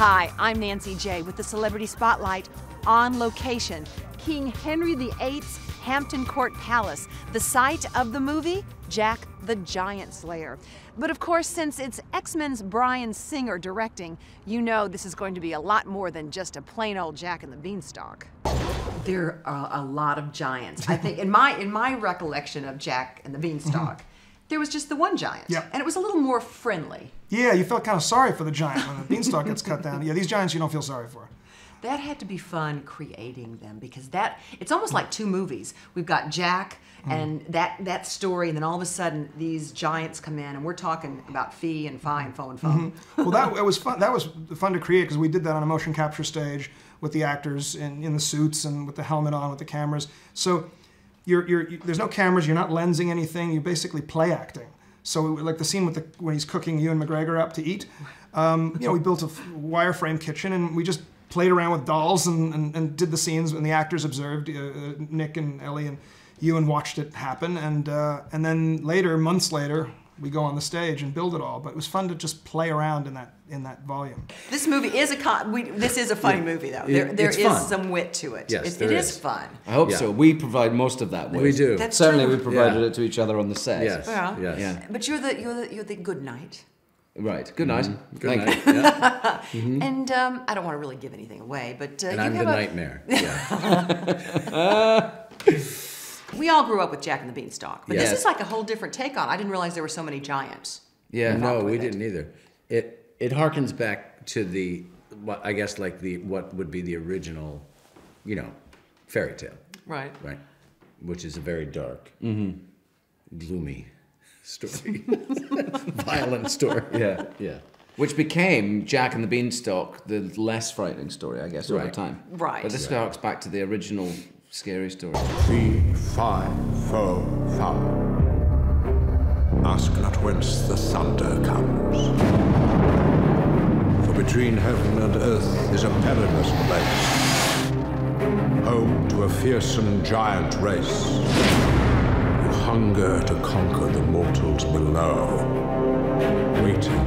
I'm Nancy Jay with the Celebrity Spotlight on location. King Henry VIII's Hampton Court Palace, the site of the movie Jack the Giant Slayer. But of course, since it's X Men's Bryan Singer directing, you know this is going to be a lot more than just a plain old Jack and the Beanstalk. There are a lot of giants. I think in my in my recollection of Jack and the Beanstalk, there was just the one giant, Yeah. and it was a little more friendly. Yeah, you felt kind of sorry for the giant when the beanstalk gets cut down. Yeah, these giants you don't feel sorry for. That had to be fun creating them because that it's almost like two movies. We've got Jack mm. and that that story, and then all of a sudden these giants come in, and we're talking about Fee and Fi and Fo and Fum. Mm-hmm. Well, that it was fun. That was fun to create because we did that on a motion capture stage with the actors in, in the suits and with the helmet on with the cameras. So you're, you're, you, there's no cameras. You're not lensing anything. You're basically play acting. So like the scene with the when he's cooking Ewan McGregor up to eat. Um, you know, we built a wireframe kitchen and we just played around with dolls and, and, and did the scenes and the actors observed. Uh, uh, Nick and Ellie and Ewan watched it happen and uh, and then later, months later, we go on the stage and build it all. But it was fun to just play around in that in that volume. This movie is a con- we, this is a funny movie though. It- There there it's is fun. some wit to it. Yes, it, there it is. is. fun. I hope Yeah. so. We provide most of that. wit. We do. That's Certainly, true. we provided Yeah. it to each other on the set. Yes. Yeah. Yes. Yeah. But you're the you're the you're the good knight. Right. Good knight. Good Thank night. you. Yeah. And um, I don't want to really give anything away, but uh, And you I'm the a, nightmare. Yeah. We all grew up with Jack and the Beanstalk, but Yes. this is like a whole different take on. I didn't realize there were so many giants. Yeah. no, we it. didn't either. It it harkens back to the what I guess like the what would be the original, you know, fairy tale, Right. right? Which is a very dark, mm-hmm. gloomy story, violent story. Yeah. Yeah. Which became Jack and the Beanstalk, the less frightening story, I guess, over Right. time. Right. But this harks back to the original scary story. Fee, fi, fo, fum. Ask not whence the thunder comes. For between heaven and earth is a perilous place, home to a fearsome giant race who hunger to conquer the mortals below, waiting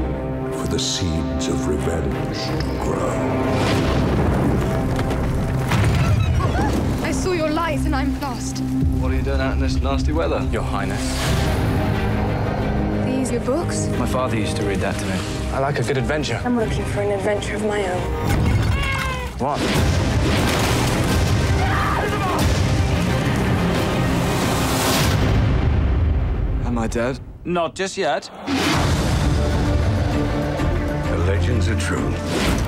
for the seeds of revenge to grow. I saw your light and I'm lost. What are you doing out in this nasty weather? Your Highness. These your books? My father used to read that to me. I like a good adventure. I'm looking for an adventure of my own. What? Am I dead? Not just yet. The legends are true.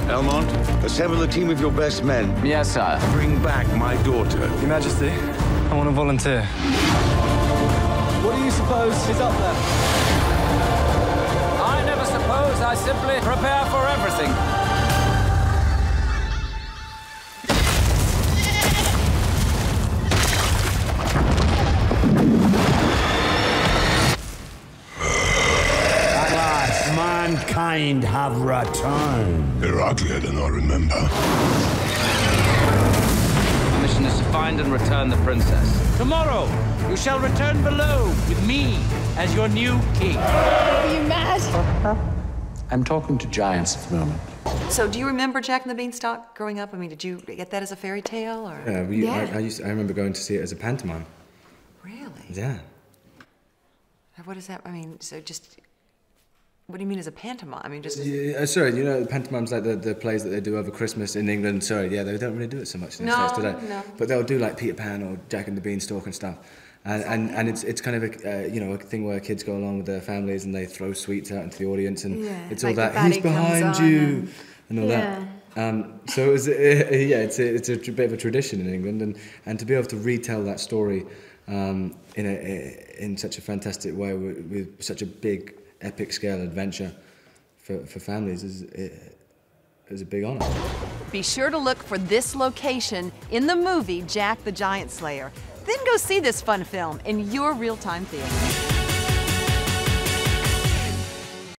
Elmont, assemble a team of your best men. Yes, sire. Bring back my daughter. Your Majesty, I want to volunteer. What do you suppose is up there? I never suppose. I simply prepare for everything. Mankind have returned. They're uglier than I remember. The mission is to find and return the princess. Tomorrow, you shall return below with me as your new king. Are you mad? I'm talking to giants at the moment. So, do you remember Jack and the Beanstalk growing up? I mean, did you get that as a fairy tale, or Yeah, we, Yeah. I, I, used I remember going to see it as a pantomime. really? Yeah. What does that? I mean, so just what do you mean as a pantomime? I mean, just Yeah, uh, sorry, you know, the pantomime's like the, the plays that they do over Christmas in England. Sorry, yeah, they don't really do it so much in the No, States today. no. But they'll do like Peter Pan or Jack and the Beanstalk and stuff. And, and, and it's it's kind of a uh, you know a thing where kids go along with their families and they throw sweets out into the audience and Yeah, it's like all that who's comes behind you and- and, all Yeah. that. Um, so it was, uh, yeah, it's a, it's a bit of a tradition in England and, and to be able to retell that story um, in a in such a fantastic way with, with such a big epic scale adventure for, for families is is a big honor. be sure to look for this location in the movie Jack the Giant Slayer. Then go see this fun film in your Reel Time Theater.